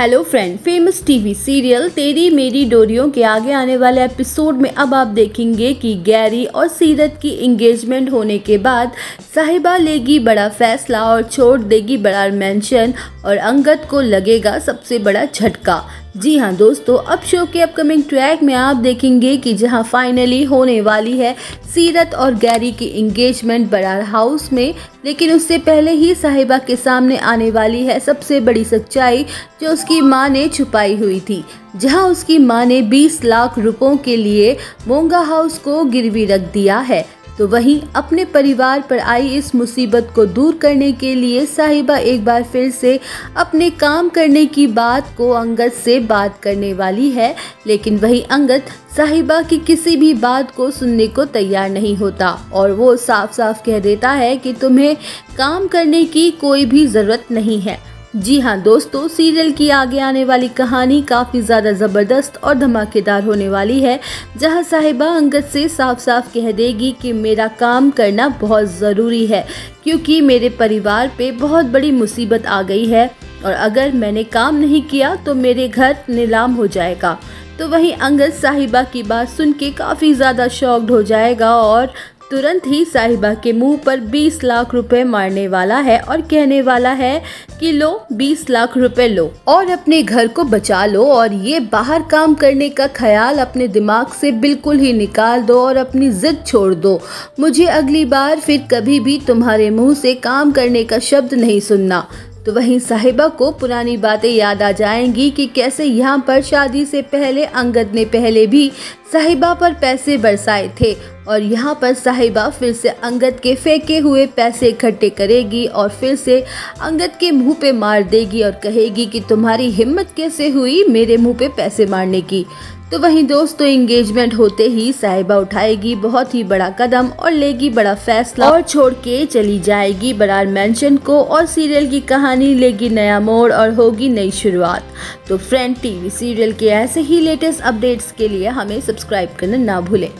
Hello friend famous TV serial तेरी मेरी डोरियों के आगे आने वाले एपिसोड में अब आप देखेंगे कि गैरी और सीरत की इंगेजमेंट होने के बाद साहिबा लेगी बड़ा फैसला और छोड़ देगी बड़ा मेंशन और अंगद को लगेगा सबसे बड़ा झटका। जी हाँ दोस्तों, अब शो के अपकमिंग ट्रैक में आप देखेंगे कि जहाँ फाइनली होने वाली है सीरत और गैरी की इंगेजमेंट बरार हाउस में। लेकिन उससे पहले ही साहिबा के सामने आने वाली है सबसे बड़ी सच्चाई जो उसकी माँ ने छुपाई हुई थी, जहाँ उसकी माँ ने 20 लाख रुपयों के लिए मोंगा हाउस को गिरवी रख दिया है। तो वहीं अपने परिवार पर आई इस मुसीबत को दूर करने के लिए साहिबा एक बार फिर से अपने काम करने की बात को अंगद से बात करने वाली है, लेकिन वही अंगद साहिबा की किसी भी बात को सुनने को तैयार नहीं होता और वो साफ़ साफ़ कह देता है कि तुम्हें काम करने की कोई भी ज़रूरत नहीं है। जी हाँ दोस्तों, सीरियल की आगे आने वाली कहानी काफ़ी ज़्यादा ज़बरदस्त और धमाकेदार होने वाली है, जहाँ साहिबा अंगद से साफ़ साफ़ कह देगी कि मेरा काम करना बहुत ज़रूरी है, क्योंकि मेरे परिवार पे बहुत बड़ी मुसीबत आ गई है, और अगर मैंने काम नहीं किया तो मेरे घर नीलाम हो जाएगा। तो वहीं अंगद साहिबा की बात सुन के काफ़ी ज़्यादा शॉक्ड हो जाएगा और तुरंत ही साहिबा के मुँह पर 20 लाख रुपए मारने वाला है और कहने वाला है कि लो 20 लाख रुपए लो और अपने घर को बचा लो और ये बाहर काम करने का ख्याल अपने दिमाग से बिल्कुल ही निकाल दो और अपनी जिद छोड़ दो। मुझे अगली बार फिर कभी भी तुम्हारे मुँह से काम करने का शब्द नहीं सुनना। तो वहीं साहिबा को पुरानी बातें याद आ जाएँगी कि कैसे यहाँ पर शादी से पहले, अंगद ने पहले भी साहिबा पर पैसे बरसाए थे। और यहाँ पर साहिबा फिर से अंगद के फेंके हुए पैसे इकट्ठे करेगी और फिर से अंगद के मुँह पे मार देगी और कहेगी कि तुम्हारी हिम्मत कैसे हुई मेरे मुँह पे पैसे मारने की? तो वहीं दोस्तों एंगेजमेंट होते ही साहिबा उठाएगी बहुत ही बड़ा कदम और लेगी बड़ा फैसला और छोड़ के चली जाएगी बरार मेंशन को और सीरियल की कहानी लेगी नया मोड़ और होगी नई शुरुआत। तो फ्रेंड टीवी सीरियल के ऐसे ही लेटेस्ट अपडेट्स के लिए हमें सब्सक्राइब करना ना भूलें।